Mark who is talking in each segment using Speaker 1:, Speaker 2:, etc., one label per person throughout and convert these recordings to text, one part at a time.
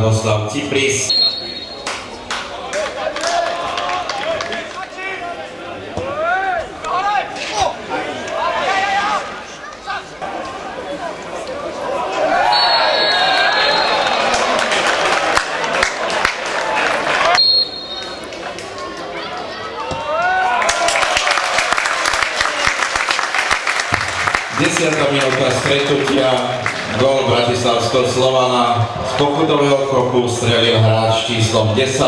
Speaker 1: 14 Radoslav Cipris. Desiatá minúta stretnutia, gól Bratislavského Slovana z pokutového kroku strelil hráč číslom 10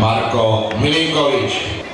Speaker 1: Marko Milinkovič.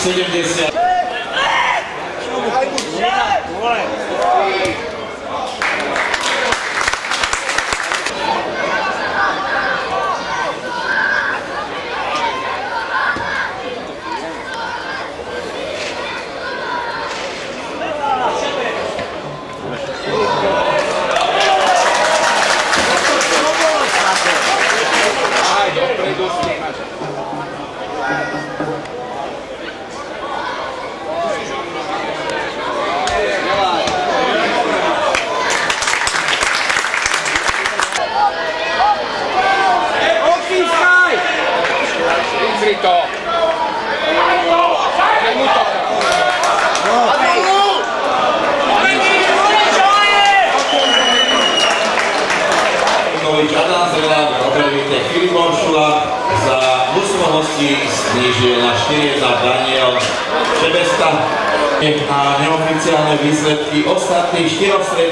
Speaker 1: 70 hostí znížil na 4 za Daniel Šebesta a neoficiálne výsledky ostatných 4 stretnutí.